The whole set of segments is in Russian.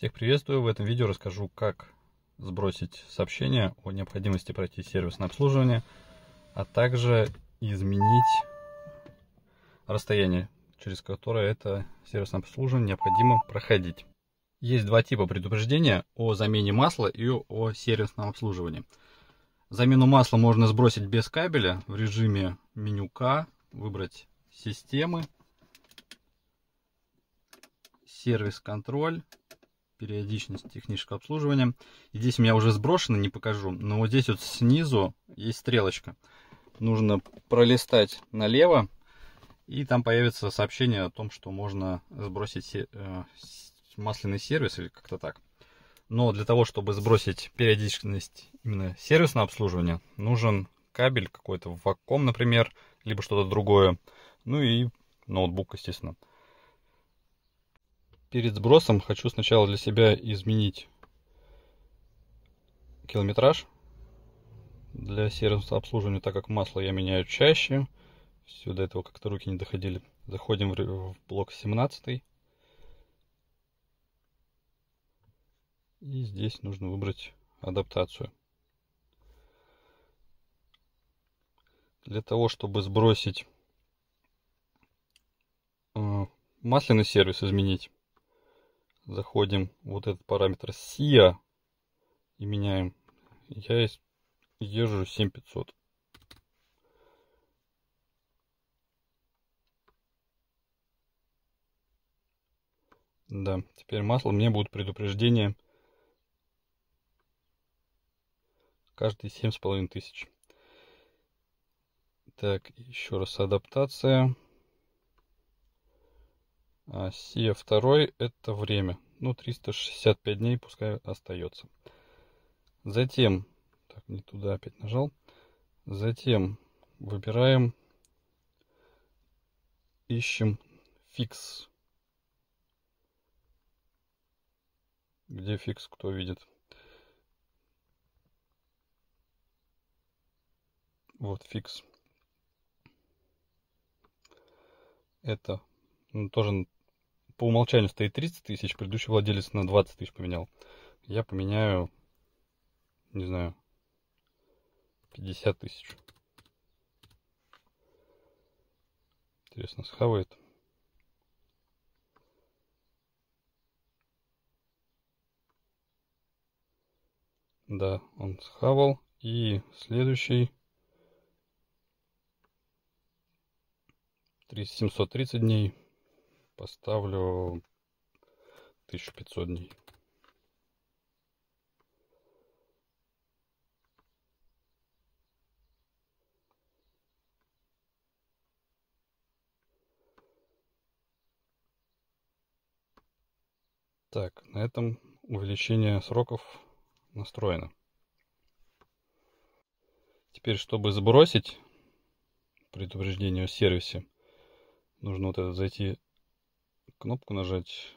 Всех приветствую! В этом видео расскажу, как сбросить сообщение о необходимости пройти сервисное обслуживание, а также изменить расстояние, через которое это сервисное обслуживание необходимо проходить. Есть два типа предупреждения о замене масла и о сервисном обслуживании. Замену масла можно сбросить без кабеля в режиме меню К, выбрать системы, сервис-контроль, периодичность технического обслуживания. И здесь у меня уже сброшено, не покажу, но вот здесь вот снизу есть стрелочка. Нужно пролистать налево, и там появится сообщение о том, что можно сбросить э, масляный сервис или как-то так. Но для того, чтобы сбросить периодичность именно сервисного обслуживания, нужен кабель какой-то, вакуум, например, либо что-то другое. Ну и ноутбук, естественно. Перед сбросом хочу сначала для себя изменить километраж для сервисного обслуживания, так как масло я меняю чаще. Все, до этого как-то руки не доходили. Заходим в блок 17. И здесь нужно выбрать адаптацию. Для того, чтобы сбросить э, масляный сервис, изменить, заходим вот этот параметр SIA и меняем. Я езжу 7500. Да, теперь масло мне будут предупреждения каждые семь с половиной тысяч. Так, еще раз адаптация. А SIA 2 это время. Ну, 365 дней пускай остается. Затем, так, не туда опять нажал. Затем выбираем, ищем фикс. Где фикс, кто видит? Вот фикс. Это ну, тоже по умолчанию стоит 30 тысяч, предыдущий владелец на 20 тысяч поменял. Я поменяю, не знаю, 50 тысяч. Интересно, схавает. Да, он схавал. И следующий 730 дней поставлю 1500 дней. Так, на этом увеличение сроков настроено. Теперь, чтобы сбросить предупреждение о сервисе, нужно вот это зайти кнопку нажать.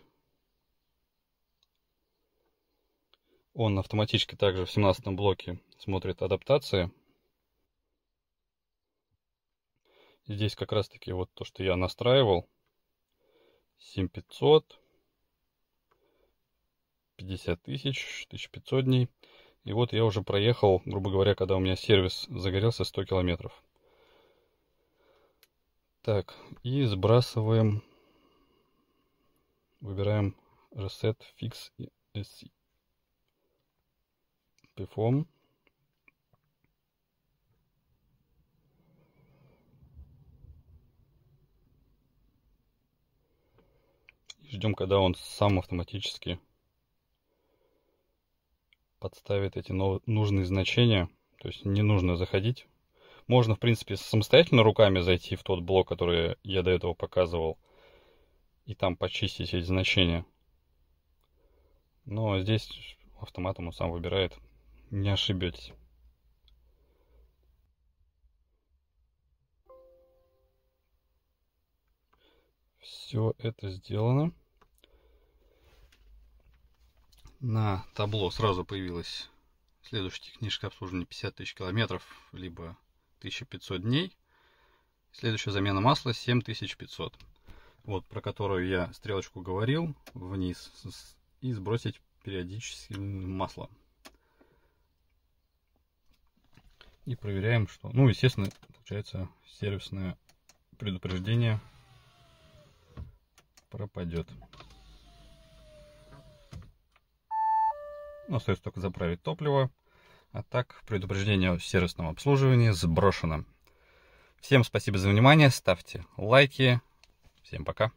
Он автоматически также в 17 блоке смотрит адаптация. Здесь как раз таки вот то, что я настраивал. 7500, 50 тысяч, 1500 дней. И вот я уже проехал, грубо говоря, когда у меня сервис загорелся 100 километров. Так, и сбрасываем Выбираем Reset Fix SC. Perform. ждем, когда он сам автоматически подставит эти нужные значения. То есть не нужно заходить. Можно, в принципе, самостоятельно руками зайти в тот блок, который я до этого показывал и там почистить эти значения. Но здесь автоматом он сам выбирает. Не ошибетесь. Все это сделано. На табло сразу появилась следующая техническое обслуживание 50 тысяч километров, либо 1500 дней. Следующая замена масла 7500 вот про которую я стрелочку говорил, вниз и сбросить периодически масло. И проверяем, что... Ну, естественно, получается сервисное предупреждение пропадет. Ну, остается только заправить топливо. А так, предупреждение о сервисном обслуживании сброшено. Всем спасибо за внимание, ставьте лайки. Всем пока.